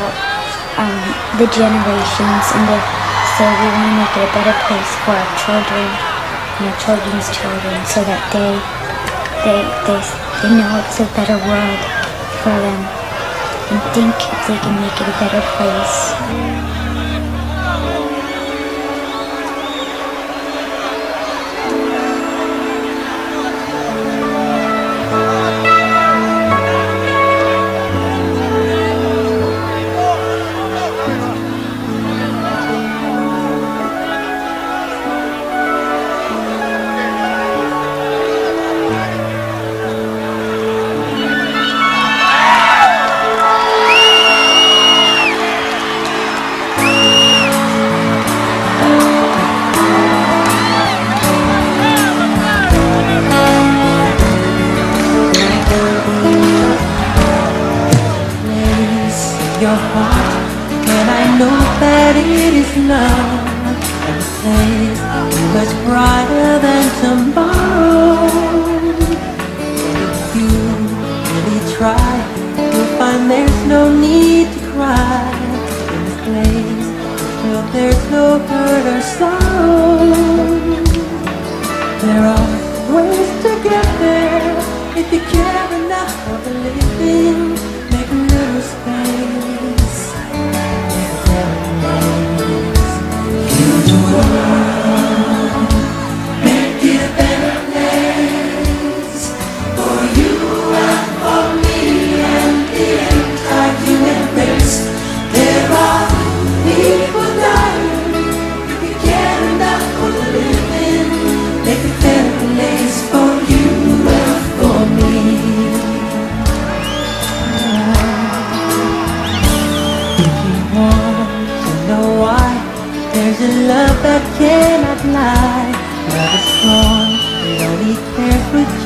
about um, the generations and so we want to make it a better place for our children and our children's children so that they, they, they, they know it's a better world for them and think they can make it a better place. Your heart. And I know that it is not a place much brighter than tomorrow. If you really try You'll find there's no need to cry. In this place No, there's no hurt or sorrow. There are ways to get there If you care enough for the living. Make a little space it only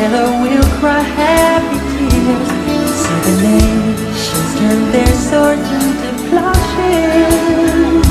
together we'll cry happy tears. See the nations turn their swords into plowshares